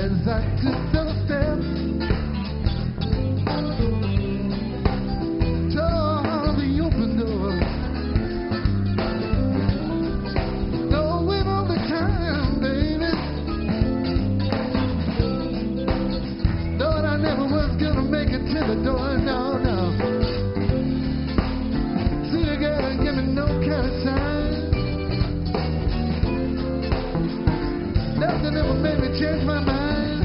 as I took the open door. Knowing all the time, baby, I never was gonna make it to the door. never made me change my mind.